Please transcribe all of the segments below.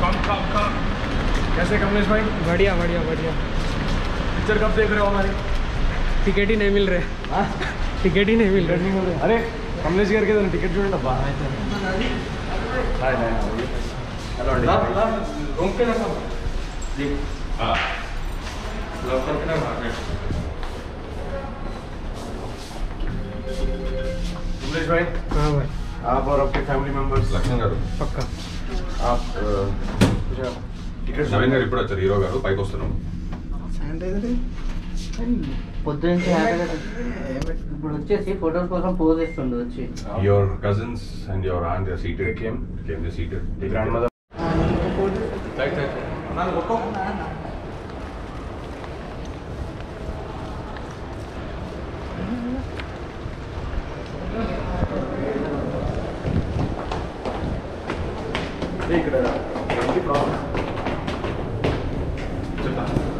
कम कम कम कैसे कमलेश भाई? बढ़िया बढ़िया बढ़िया। पिक्चर कब देख रहे हो हमारी? टिकट ही नहीं मिल रहे। हाँ? टिकट ही नहीं मिल रहे। नहीं मिल रहे। अरे कमलेश करके तो टिकट जोड़ डब्बा हाय हाय हाय हेलो रूम के ना जी। हाँ। लॉक करके ना बाहर कमलेश भाई? हाँ भाई। आप और आपके फैमिली मेंबर्स లక్ష్మణ్ గారు पक्का आप टिकट నవీన్ గారు ఇప్పుడు వచ్చారు హీరో గారు పైకి వస్తున్నాం పొద్దు నుంచి హ్యాపీగా ఇప్పుడు వచ్చేసి ఫోటోస్ కోసం పోజ్ ఇస్తుండే వచ్చి your cousins and your aunt seated came came the seated でいくらだいくかちょっと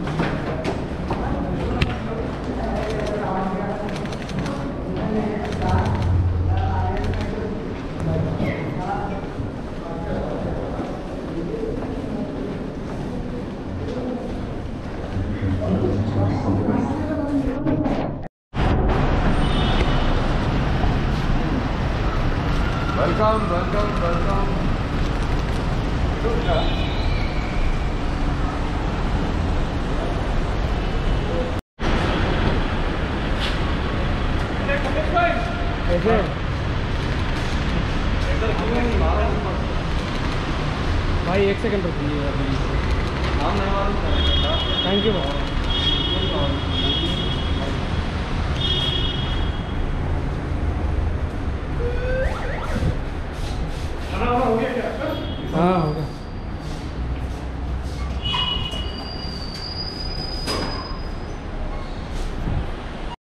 Welcome, welcome, welcome. भाई एक सेकंड रुकिए थैंक यू भाई। हाँ होगा